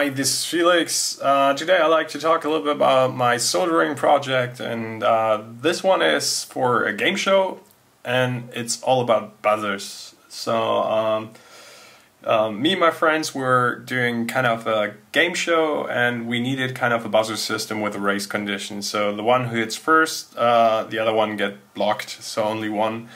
Hi, this is Felix. Uh, today I'd like to talk a little bit about my soldering project and uh, this one is for a game show and it's all about buzzers. So um, um, me and my friends were doing kind of a game show and we needed kind of a buzzer system with a race condition. So the one who hits first, uh, the other one get blocked, so only one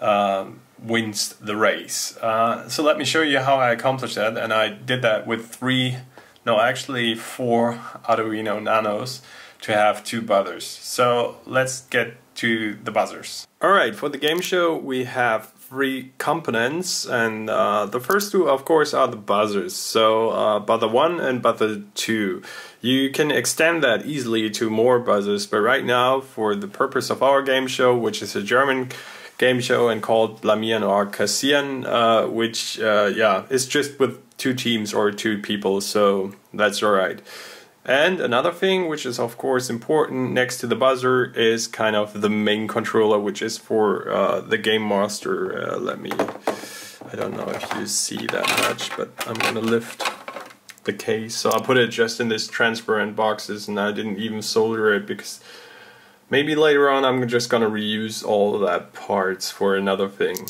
um, wins the race. Uh, so let me show you how I accomplished that and I did that with three no actually four Arduino Nanos to have two buzzers. So let's get to the buzzers. Alright, for the game show we have three components and uh, the first two of course are the buzzers. So uh, buzzer 1 and buzzer 2. You can extend that easily to more buzzers but right now for the purpose of our game show which is a German game show and called Blamieren or Kassieren uh, which uh, yeah is just with two teams or two people, so that's alright. And another thing, which is of course important next to the buzzer, is kind of the main controller, which is for uh, the Game Master. Uh, let me, I don't know if you see that much, but I'm gonna lift the case. So I put it just in this transparent boxes and I didn't even solder it because maybe later on I'm just gonna reuse all that parts for another thing.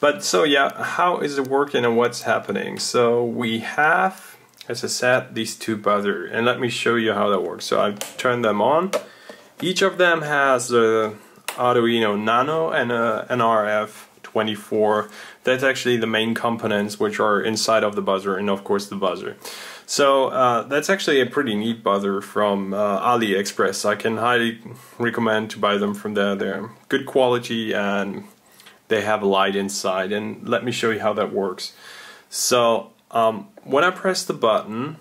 But so yeah, how is it working and what's happening? So we have, as I said, these two buzzers, and let me show you how that works. So I've turned them on. Each of them has a Arduino Nano and a NRF24. That's actually the main components which are inside of the buzzer and of course the buzzer. So uh, that's actually a pretty neat buzzer from uh, AliExpress. I can highly recommend to buy them from there. They're good quality and they have a light inside and let me show you how that works. So um, when I press the button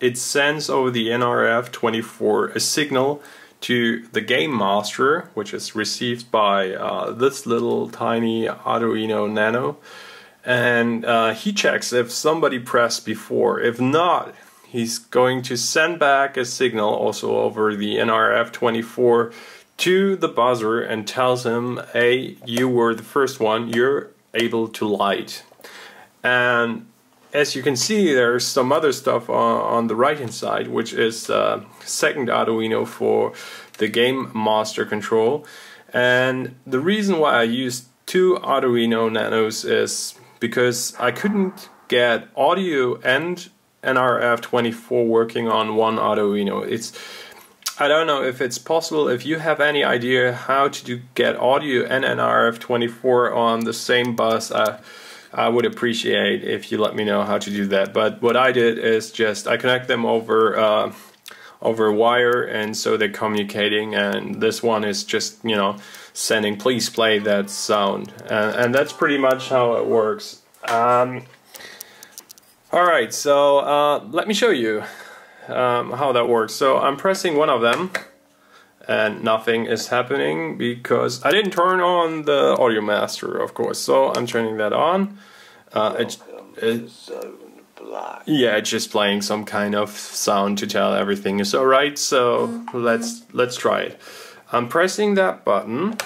it sends over the NRF24 a signal to the Game Master which is received by uh, this little tiny Arduino Nano and uh, he checks if somebody pressed before. If not, he's going to send back a signal also over the NRF24 to the buzzer and tells him, hey, you were the first one, you're able to light. And as you can see, there's some other stuff on, the right hand side, which is uh, second Arduino for the Game Master control. And the reason why I used two Arduino Nanos is because I couldn't get audio and NRF24 working on one Arduino. It's I don't know if it's possible. If you have any idea how to do, get audio and NRF24 on the same bus, uh, I would appreciate if you let me know how to do that. But what I did is just I connect them over uh, over wire, and so they're communicating. And this one is just you know sending please play that sound, and, and that's pretty much how it works. Um, all right, so uh, let me show you um, how that works. So I'm pressing one of them and nothing is happening because I didn't turn on the audio master of course. So I'm turning that on. Uh, it, it, yeah it's just playing some kind of sound to tell everything is alright so let's let's try it. I'm pressing that button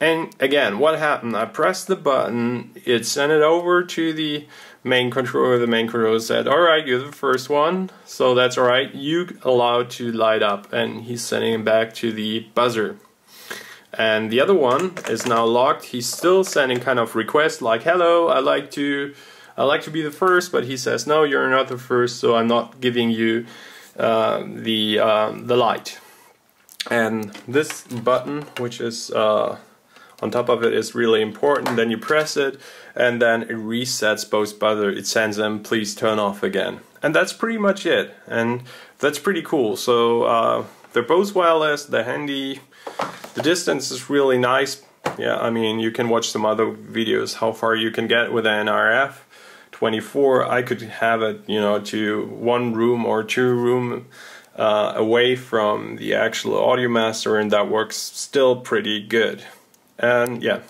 and again what happened? I pressed the button it sent it over to the main controller, the main controller said, alright, you're the first one, so that's alright, you allowed to light up, and he's sending it back to the buzzer. And the other one is now locked, he's still sending kind of requests like, hello, I like to I like to be the first, but he says, no, you're not the first, so I'm not giving you uh, the, um, the light. And this button, which is uh, on top of it is really important. Then you press it and then it resets both buzzer. It sends them, please turn off again. And that's pretty much it. And that's pretty cool. So uh, they're both wireless, they're handy. The distance is really nice. Yeah, I mean, you can watch some other videos how far you can get with an RF. 24, I could have it, you know, to one room or two room uh, away from the actual audio master and that works still pretty good. And yeah,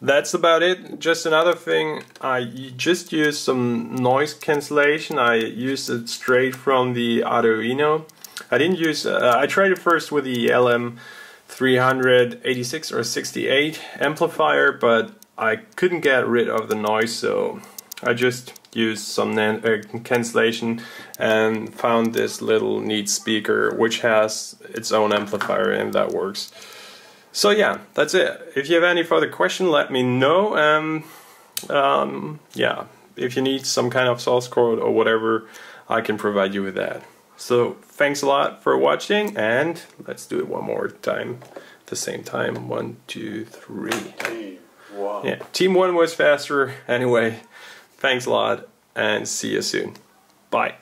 that's about it. Just another thing, I just used some noise cancellation. I used it straight from the Arduino. I didn't use, uh, I tried it first with the LM386 or 68 amplifier, but I couldn't get rid of the noise, so I just used some uh, cancellation and found this little neat speaker which has its own amplifier and that works. So yeah, that's it. If you have any further question, let me know. Um, um, yeah, if you need some kind of source code or whatever, I can provide you with that. So thanks a lot for watching and let's do it one more time at the same time. One, two, three. Team one. Yeah, team one was faster. Anyway, thanks a lot and see you soon. Bye.